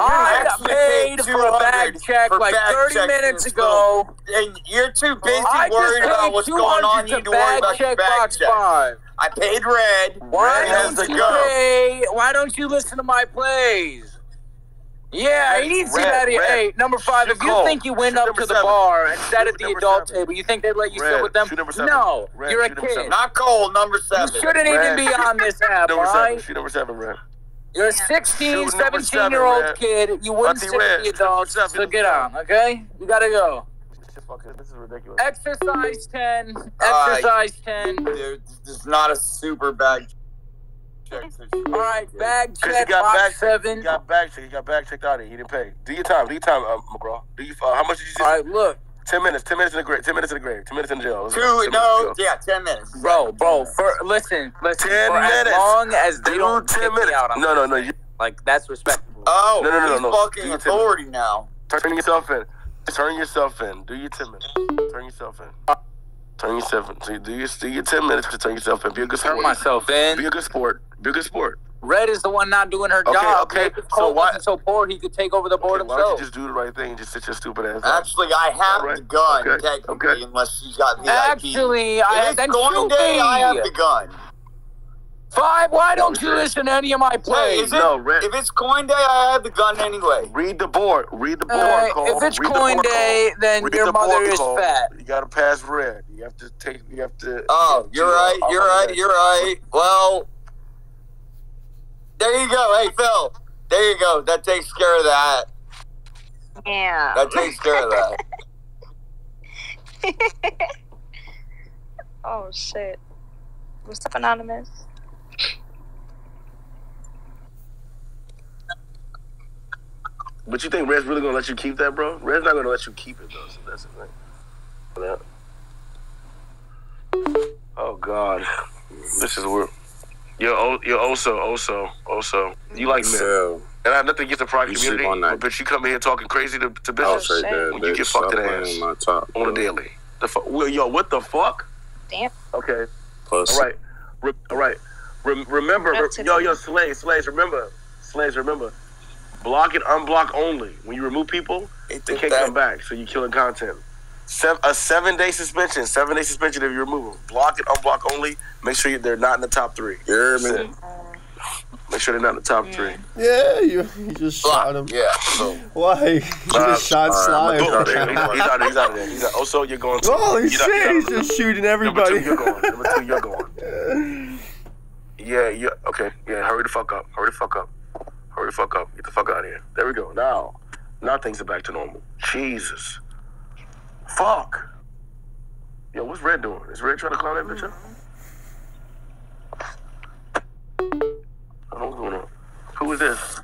I actually paid paid for a bag 200 check like 30 minutes ago. And you're too busy I worried about what's going on. You need to worry about your bag check. five. I paid Red. Why Red has don't you go. pay? Why don't you listen to my plays? Yeah, Red, he needs to see red, that. red. Hey, number five. Shoot If you goal. think you went Shoot up to the seven. bar and sat Shoot at the adult seven. table, you think they'd let you Red, sit with them? shoot number seven. No, Red, you're a kid. Not Cole, number seven. You shouldn't even be on this app, Number all seven. right? Shoot number seven, Red. You're a 16, 17 year old kid. You wouldn't sit with the adults, so get on, okay? You gotta go. This is fucking- This is ridiculous. Exercise 10. Uh, Exercise 10. Dude, this is not a super bag check situation. All right, bag Because he check, got back box checked. He got back checked. He got back checked out. of it. He didn't pay. Do your time. Do your time, uh, McGraw. Do you? Uh, how much did you? All right, look, Ten minutes. Ten minutes in the grave. Ten minutes in the grave. Ten minutes in jail. Two, 10 no, jail. yeah, ten minutes. bro, bro. For listen, listen. 10 for as minutes. long as they Dude, don't 10 kick me minutes. out on No, no, this no. You, like that's respectable. Oh, No, no, no, no, he's no. fucking Do your authority now. turn yourself in. Turn yourself in. Do your ten minutes. Turn yourself in. Turn yourself in. So you do your do your ten minutes to turn yourself in. Be a good sport. Turn sport. myself Be a good sport. Be a good sport. Red is the one not doing her Okay, job. okay, Maybe so why- wasn't so poor he could take over the board Okay, why don't you just do the right thing and just sit your stupid ass down? Actually, I have Alright, the gun, okay, technically, okay. unless she's got VIP. Actually, I if it's then going shoot day, I have the gun. Five. Why don't was you it? listen to any of my plays? is it, No, Red. if it's coin day, I have the gun anyway. Read the board. Read the board, Uh, Cole. if it's Read coin board, day, Cole. then Read your the mother board, is Cole. fat. You gotta pass red. You have to take. You have to. Oh, you're right, you're right, you're right. Well, there you go. Hey, Phil. There you go. That takes care of that. Yeah. That takes care of that. oh shit. What's up, anonymous? But you think Red's really gonna let you keep that, bro? Red's not gonna let you keep it though. So that's the thing. Yeah. Oh God, this is weird. You're you're also also also you like men, So, and I have nothing against the pride You community. But you come here talking crazy to, to I'll bitches say that, When you bitch. get Stop fucked in the playing ass. my top. on a daily. The fu- well, yo, what the fuck? Damn. Okay, Plus, all right, Re- all right. Re- remember, re- That's it. yo, yo, slaves, slaves. Remember, slaves. Remember, block and unblock only. When you remove people, It They can't that. come back, so you're killing content. Seven, a seven day suspension. Seven day suspension if you remove them. Block and unblock only. Make sure you- they're not in the top three. you hear me? Make sure they're not in the top three. Yeah, you, you just shot him. Yeah. So, Why? You Uh, just shot all right, He's out Slime. there. He's out, he's out there. He's out there. He's out. Also, you're going. To, Holy you're shit, you're he's not- just shooting everybody. Number everybody. two, you're going. Number two, you're going. Yeah, yeah. Okay. Yeah. Hurry the fuck up. Hurry the fuck up. Hurry the fuck up. Get the fuck out of here. There we go. Now, now things are back to normal. Jesus. Fuck. Yo, what's Red doing? Is Red trying to call that bitch up? I don't know what's going on. Who is this?